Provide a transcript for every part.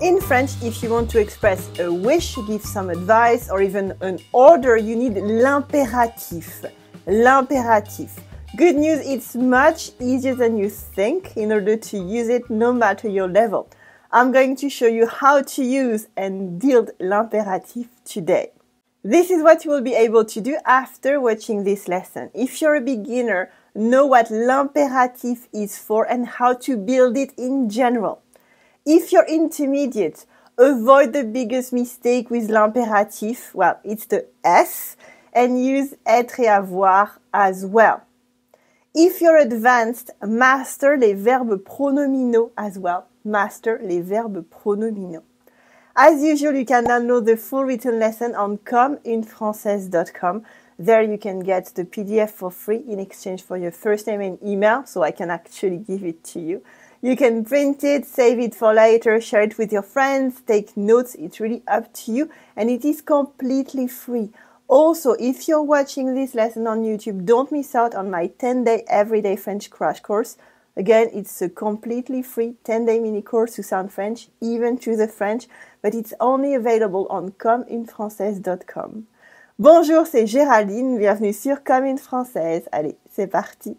In French, if you want to express a wish, give some advice, or even an order, you need l'impératif. L'impératif. Good news, it's much easier than you think in order to use it no matter your level. I'm going to show you how to use and build l'impératif today. This is what you will be able to do after watching this lesson. If you're a beginner, know what l'impératif is for and how to build it in general. If you're intermediate, avoid the biggest mistake with l'impératif. Well, it's the S and use être et avoir as well. If you're advanced, master les verbes pronominaux as well. Master les verbes pronominaux. As usual, you can download the full written lesson on commeunefrancaise.com. There you can get the PDF for free in exchange for your first name and email, so I can actually give it to you. You can print it, save it for later, share it with your friends, take notes. It's really up to you and it is completely free. Also, if you're watching this lesson on YouTube, don't miss out on my 10 day everyday French crash course. Again, it's a completely free 10 day mini course to sound French, even to the French, but it's only available on commeunefrancaise.com. Bonjour, c'est Géraldine, bienvenue sur Comme une Française. Allez, c'est parti!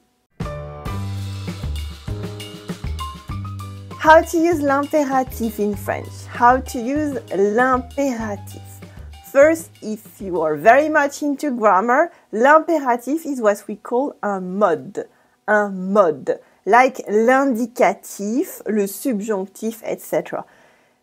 How to use l'impératif in French. How to use l'impératif. First, if you are very much into grammar, l'impératif is what we call a mode. Un mode. Like l'indicatif, le subjonctif, etc.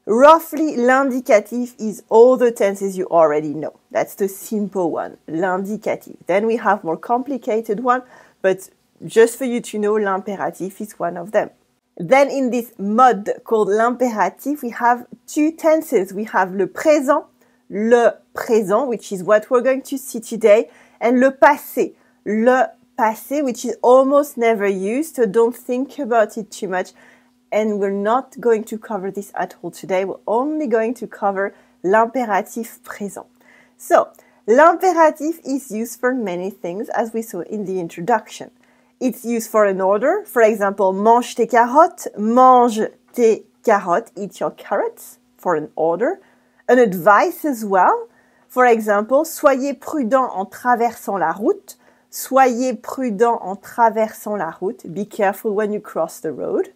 Roughly, l'indicatif is all the tenses you already know. That's the simple one, l'indicatif. Then we have more complicated one, but just for you to know, l'impératif is one of them. Then in this mode called l'impératif, we have two tenses. We have le présent, le présent, which is what we're going to see today, and le passé, le passé, which is almost never used, so don't think about it too much. And we're not going to cover this at all today. We're only going to cover l'impératif présent. So, l'impératif is used for many things, as we saw in the introduction. It's used for an order. For example, mange tes carottes, mange tes carottes, eat your carrots for an order. An advice as well. For example, soyez prudent en traversant la route. Soyez prudent en traversant la route. Be careful when you cross the road.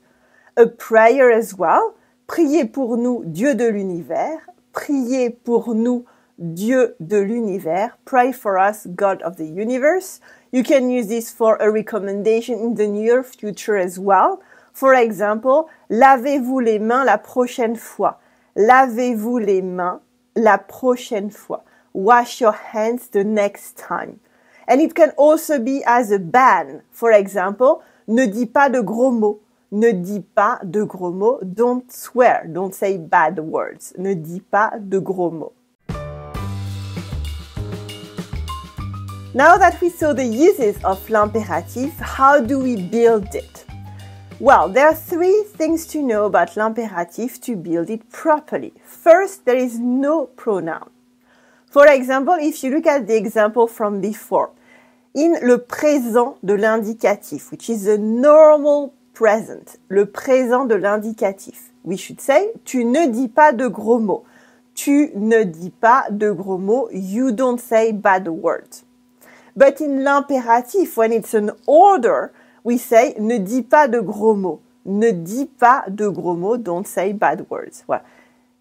A prayer as well. Priez pour nous, Dieu de l'univers. Priez pour nous, Dieu de l'univers. Pray for us, God of the universe. You can use this for a recommendation in the near future as well. For example, lavez-vous les mains la prochaine fois. Lavez-vous les mains la prochaine fois. Wash your hands the next time. And it can also be as a ban. For example, ne dis pas de gros mots. Ne dis pas de gros mots. Don't swear. Don't say bad words. Ne dis pas de gros mots. Now that we saw the uses of l'impératif, how do we build it? Well, there are three things to know about l'impératif to build it properly. First, there is no pronoun. For example, if you look at the example from before, in le présent de l'indicatif, which is a normal present, le présent de l'indicatif, we should say, tu ne dis pas de gros mots. Tu ne dis pas de gros mots. You don't say bad words. But in l'impératif, when it's an order, we say ne dis pas de gros mots. Ne dis pas de gros mots. Don't say bad words. Well,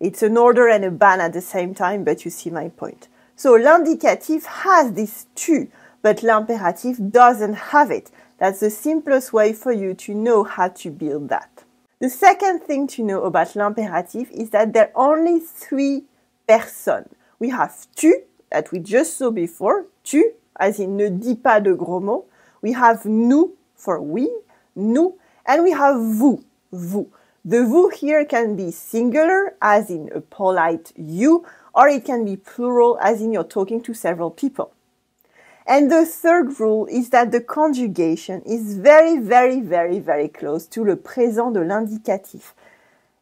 it's an order and a ban at the same time, but you see my point. So l'indicatif has this tu, but l'impératif doesn't have it. That's the simplest way for you to know how to build that. The second thing to know about l'impératif is that there are only three personnes. We have tu, that we just saw before, tu, as in ne dis pas de gros mots. We have nous for we, nous, and we have vous, vous. The vous here can be singular, as in a polite you, or it can be plural, as in you're talking to several people. And the third rule is that the conjugation is very, very, very, very close to le présent de l'indicatif.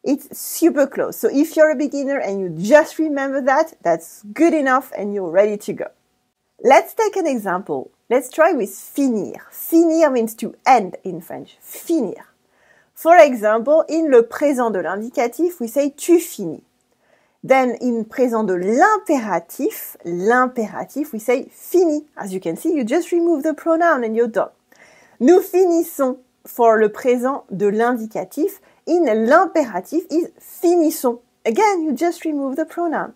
It's super close. So if you're a beginner and you just remember that, that's good enough and you're ready to go. Let's take an example. Let's try with finir. Finir means to end in French. Finir. For example, in le présent de l'indicatif, we say tu finis. Then in présent de l'impératif, l'impératif, we say fini. As you can see, you just remove the pronoun and you're done. Nous finissons for le présent de l'indicatif. In l'impératif is finissons. Again, you just remove the pronoun.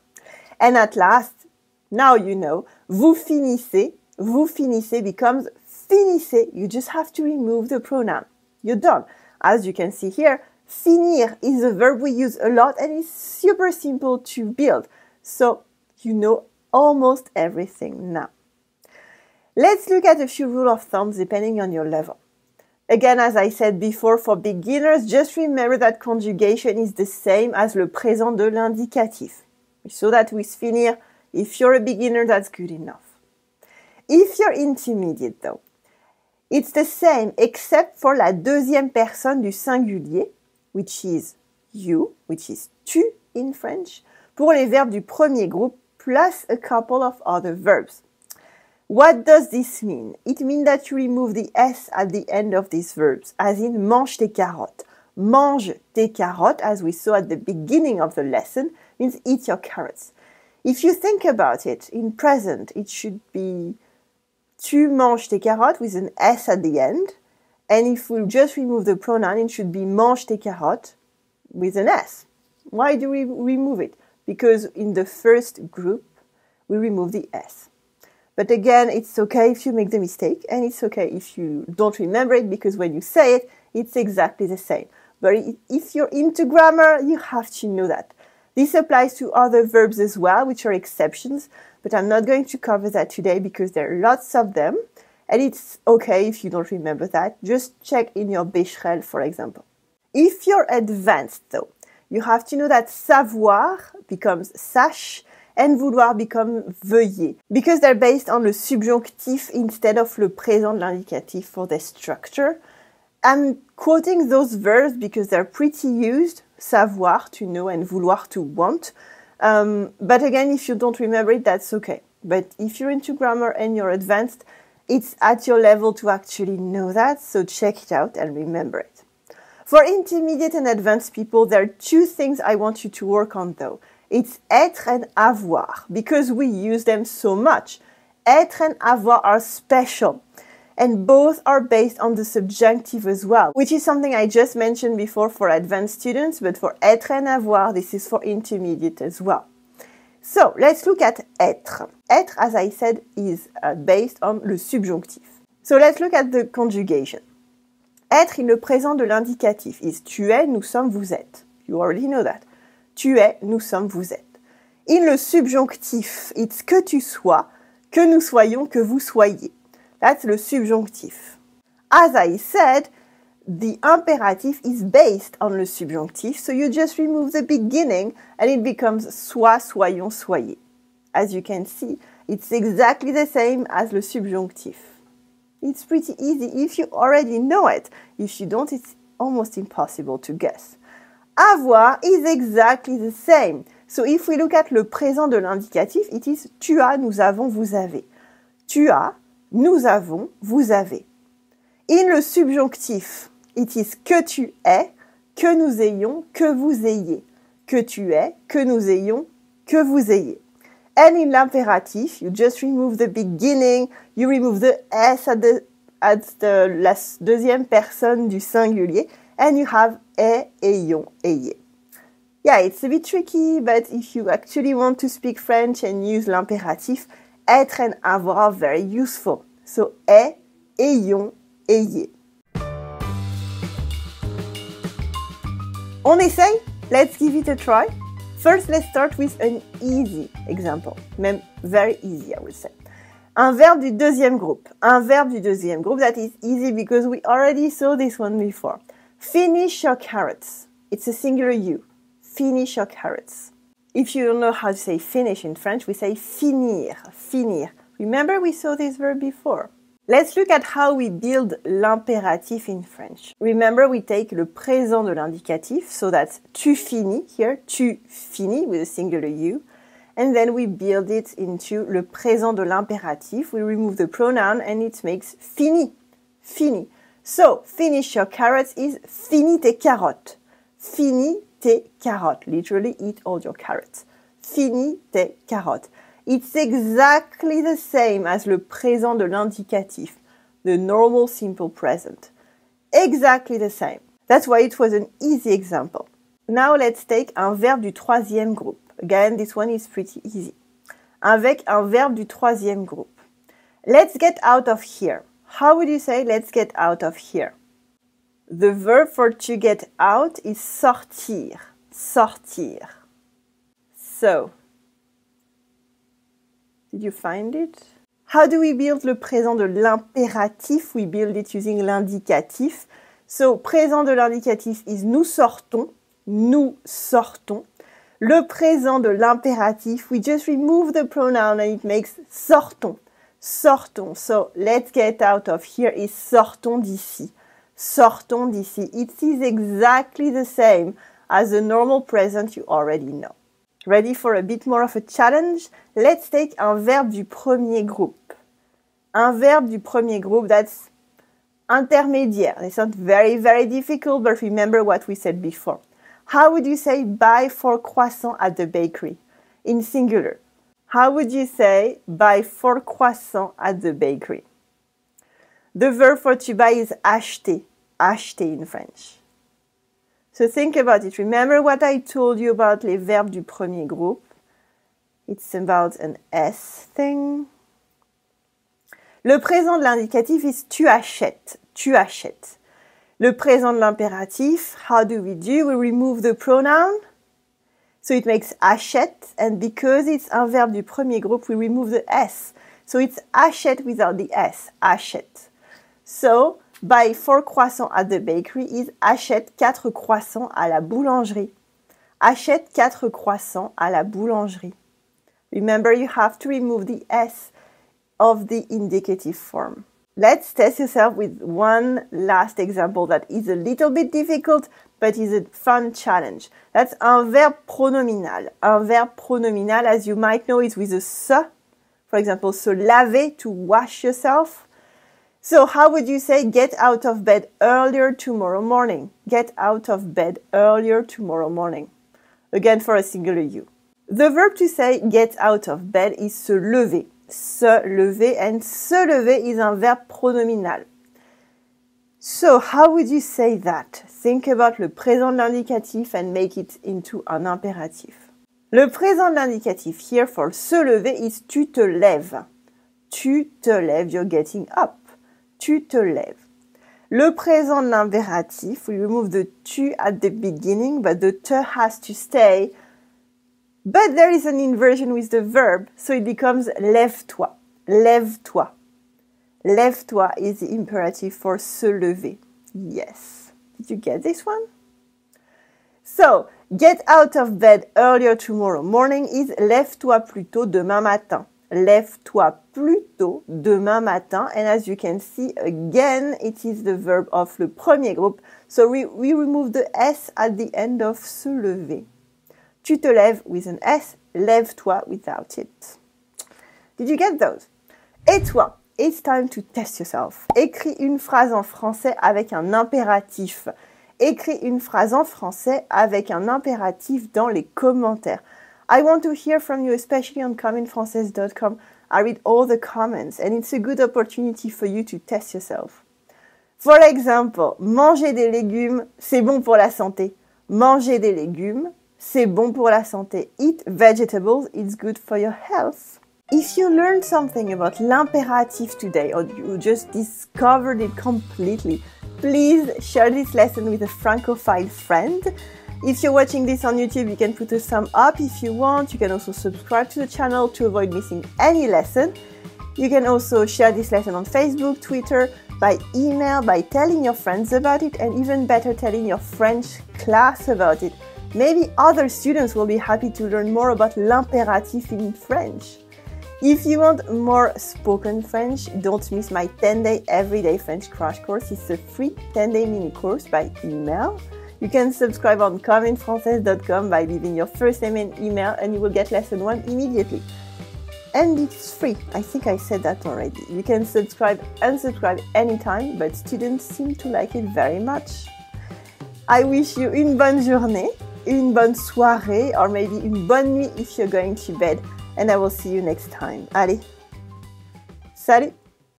And at last, now you know, vous finissez, vous finissez becomes finissez. You just have to remove the pronoun. You're done. As you can see here, finir is a verb we use a lot and it's super simple to build. So you know almost everything now. Let's look at a few rule of thumbs depending on your level. Again, as I said before, for beginners, just remember that conjugation is the same as le présent de l'indicatif. We saw that with finir. If you're a beginner, that's good enough. If you're intermediate though, it's the same except for la deuxième personne du singulier, which is you, which is tu in French, pour les verbes du premier groupe, plus a couple of other verbs. What does this mean? It means that you remove the S at the end of these verbs, as in mange tes carottes. Mange tes carottes, as we saw at the beginning of the lesson, means eat your carrots. If you think about it, in present, it should be tu manges tes carottes with an S at the end. And if we just remove the pronoun, it should be mange tes carottes with an S. Why do we remove it? Because in the first group, we remove the S. But again, it's okay if you make the mistake, and it's okay if you don't remember it, because when you say it, it's exactly the same. But if you're into grammar, you have to know that. This applies to other verbs as well, which are exceptions, but I'm not going to cover that today because there are lots of them. And it's okay if you don't remember that. Just check in your Bescherelle, for example. If you're advanced, though, you have to know that savoir becomes sache and vouloir become veuillez because they're based on le subjonctif instead of le présent de l'indicatif for their structure. I'm quoting those verbs because they're pretty used savoir, to know, and vouloir, to want. Um, but again, if you don't remember it, that's okay. But if you're into grammar and you're advanced, it's at your level to actually know that, so check it out and remember it. For intermediate and advanced people, there are two things I want you to work on though. It's être and avoir, because we use them so much. Être and avoir are special and both are based on the subjunctive as well, which is something I just mentioned before for advanced students, but for être and avoir, this is for intermediate as well. So let's look at être. Être, as I said, is uh, based on le subjonctif. So let's look at the conjugation. Être in le présent de l'indicatif is tu es, nous sommes, vous êtes. You already know that. Tu es, nous sommes, vous êtes. In le subjonctif, it's que tu sois, que nous soyons, que vous soyez. That's le subjonctif. As I said, the imperative is based on le subjonctif, so you just remove the beginning and it becomes soit, soyons, soyez. As you can see, it's exactly the same as le subjonctif. It's pretty easy if you already know it. If you don't, it's almost impossible to guess. Avoir is exactly the same. So if we look at le présent de l'indicatif, it is tu as, nous avons, vous avez. Tu as, nous avons, vous avez. In le subjonctif, it is que tu es, que nous ayons, que vous ayez. Que tu es, que nous ayons, que vous ayez. And in l'impératif, you just remove the beginning, you remove the S at the, at the la deuxième personne du singulier, and you have est, ayons, ayez. Yeah, it's a bit tricky, but if you actually want to speak French and use l'impératif, être and avoir are very useful. So, est, ayons, ayez. On essaye? Let's give it a try. First, let's start with an easy example. Même very easy, I would say. Un verbe du deuxième groupe. Un verbe du deuxième groupe that is easy because we already saw this one before. Finish your carrots. It's a singular you. Finish your carrots. If you don't know how to say finish in French, we say finir, finir. Remember we saw this verb before. Let's look at how we build l'impératif in French. Remember we take le présent de l'indicatif, so that's tu finis here, tu finis with a singular you. And then we build it into le présent de l'impératif. We remove the pronoun and it makes fini, fini. So, finish your carrots is fini tes carottes. Fini tes carottes. Literally, eat all your carrots. Fini tes carottes. It's exactly the same as le présent de l'indicatif, the normal simple present. Exactly the same. That's why it was an easy example. Now let's take un verbe du troisième groupe. Again, this one is pretty easy. Avec un verbe du troisième groupe. Let's get out of here. How would you say let's get out of here? The verb for to get out is sortir. Sortir. So, did you find it? How do we build le présent de l'impératif? We build it using l'indicatif. So, présent de l'indicatif is nous sortons. Nous sortons. Le présent de l'impératif, we just remove the pronoun and it makes sortons. Sortons. So, let's get out of here is sortons d'ici. Sortons d'ici. It is exactly the same as the normal present you already know. Ready for a bit more of a challenge? Let's take un verbe du premier groupe. Un verbe du premier groupe that's intermédiaire. It's not very, very difficult, but remember what we said before. How would you say buy four croissants at the bakery? In singular. How would you say buy four croissants at the bakery? The verb for to buy is acheter. Acheter in French. So think about it. Remember what I told you about les verbes du premier groupe? It's about an S thing. Le présent de l'indicatif is tu achètes. Tu achètes. Le présent de l'impératif, how do we do? We remove the pronoun. So it makes achète. And because it's un verbe du premier groupe, we remove the S. So it's achète without the S. Achète. So Buy four croissants at the bakery is achète quatre croissants à la boulangerie. Achète quatre croissants à la boulangerie. Remember, you have to remove the S of the indicative form. Let's test yourself with one last example that is a little bit difficult, but is a fun challenge. That's un verbe pronominal. Un verbe pronominal, as you might know, is with a se. For example, se laver, to wash yourself. So, how would you say get out of bed earlier tomorrow morning? Get out of bed earlier tomorrow morning. Again, for a singular you. The verb to say get out of bed is se lever. Se lever, and se lever is un verbe pronominal. So, how would you say that? Think about le présent de l'indicatif and make it into an impératif. Le présent de l'indicatif here for se lever is tu te lèves. Tu te lèves, you're getting up tu te lèves. Le présent de l'impératif, we remove the tu at the beginning, but the te has to stay. But there is an inversion with the verb, so it becomes lève-toi. Lève-toi. Lève-toi is the imperative for se lever. Yes. Did you get this one? So, get out of bed earlier tomorrow morning is lève-toi plus tôt demain matin lève-toi plus tôt demain matin. And as you can see, again, it is the verb of le premier groupe. So we, we remove the S at the end of se lever. Tu te lèves with an S, lève-toi without it. Did you get those? Et toi, it's time to test yourself. Écris une phrase en français avec un impératif. Écris une phrase en français avec un impératif dans les commentaires. I want to hear from you, especially on commeunefrancaise.com. I read all the comments and it's a good opportunity for you to test yourself. For example, manger des légumes, c'est bon pour la santé. Manger des légumes, c'est bon pour la santé. Eat vegetables, it's good for your health. If you learned something about l'impératif today or you just discovered it completely, please share this lesson with a francophile friend. If you're watching this on YouTube, you can put a thumb up if you want. You can also subscribe to the channel to avoid missing any lesson. You can also share this lesson on Facebook, Twitter, by email, by telling your friends about it, and even better, telling your French class about it. Maybe other students will be happy to learn more about l'impératif in French. If you want more spoken French, don't miss my 10 day everyday French crash course. It's a free 10 day mini course by email. You can subscribe on commeunefrancaise.com by leaving your first name and email and you will get lesson one immediately. and it's free. I think I said that already. You can subscribe, and unsubscribe anytime, but students seem to like it very much. I wish you une bonne journée, une bonne soirée, or maybe une bonne nuit if you're going to bed, and I will see you next time. Allez, salut!